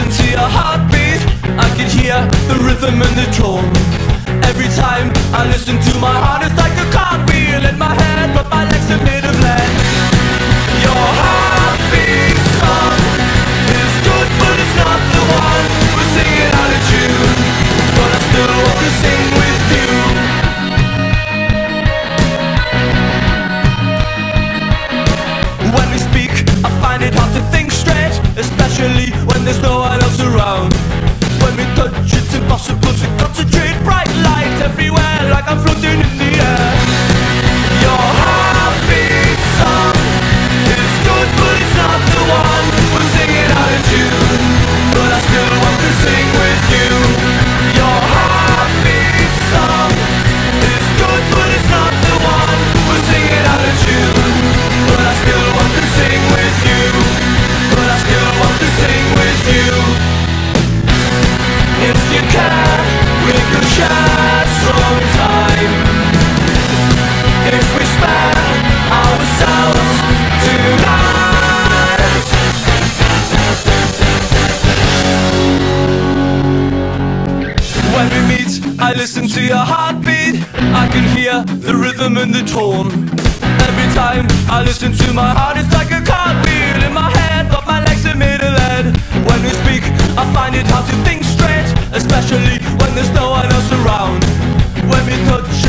listen to your heartbeat. I can hear the rhythm and the tone Every time I listen to my heart It's like a Time. If we spare ourselves tonight. When we meet, I listen to your heartbeat. I can hear the rhythm and the tone. Every time I listen to my heart, it's especially when there's no one else around. When we touch